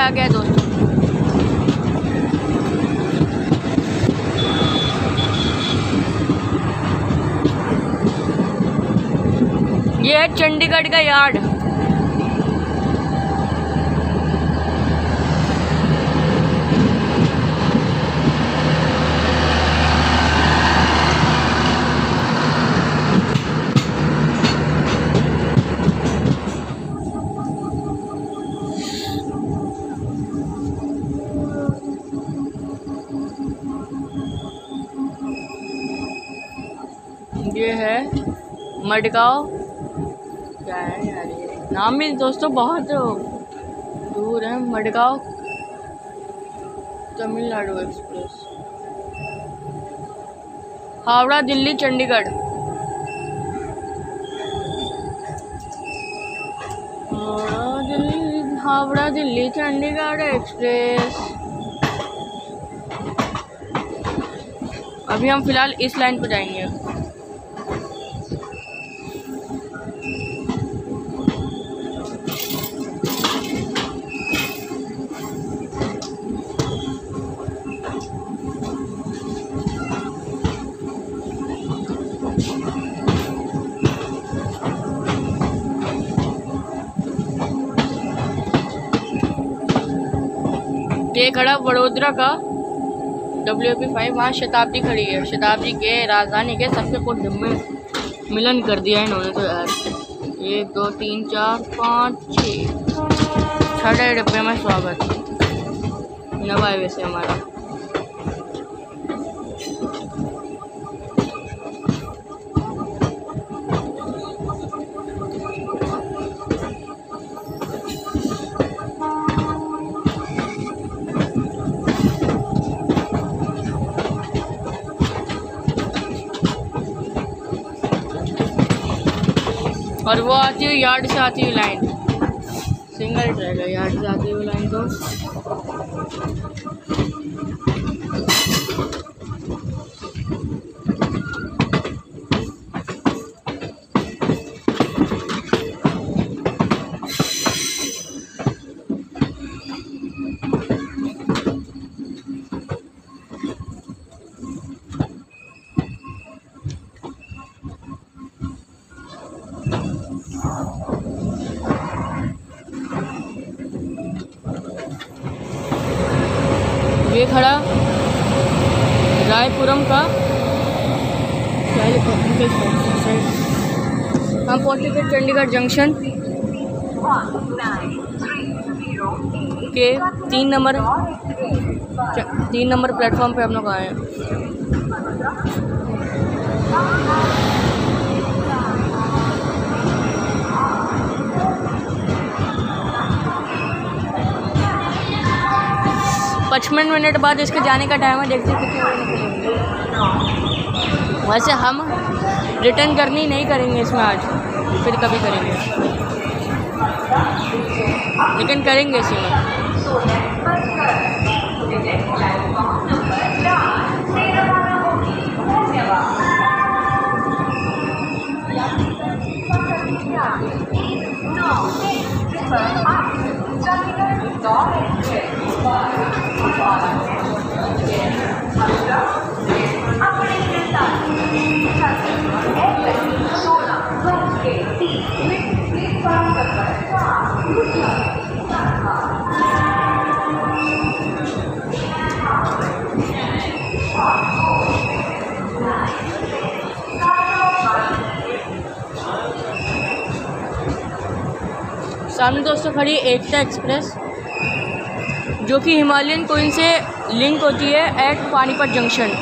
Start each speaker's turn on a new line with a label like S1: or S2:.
S1: आ गया दोस्तों। ये है चंडीगढ़ का यार्ड ये है मडगांव। क्या है यार ये नाम भी दोस्तों बहुत दूर है, मडगांव। तमिलनाडु एक्सप्रेस। हावड़ा, दिल्ली, चंडीगढ़। हावड़ा दिल्ली हावड़ा, दिल्ली, चंडीगढ़ एक्सप्रेस। अभी हम फ़िलहाल इस लाइन पर जाएँगे। ये खड़ा वडोदरा का डब्ल्यू पी फाइव वहाँ शताब्दी खड़ी है। शताब्दी के राजधानी के सबसे कुछ डिब्बे मिलन कर दिया इन्होंने तो यार। एक, दो, तीन, चार, पाँच, छः। छठे डब्बे में स्वागत। नवा वैसे हमारा। और वो आती हुई यार्ड से आती हुई लाइन। सिंगल ट्रैक है, यार्ड से आती हुई लाइन तो। ये खड़ा रायपुरम का। हम पहुँचे थे चंडीगढ़ जंक्शन के तीन नंबर तीन नंबर प्लेटफॉर्म पे हम लोग आए हैं पचपन मिनट बाद इसके जाने का टाइम है देखते हैं कितने निकलेंगे। वैसे हम रिटर्न करनी नहीं करेंगे इसमें आज, फिर कभी करेंगे। लेकिन करेंगे इसी में। सामने दोस्तों खड़ी एकता एक्सप्रेस। जो कि हिमालयन कोइन से लिंक होती है एट पानीपत जंक्शन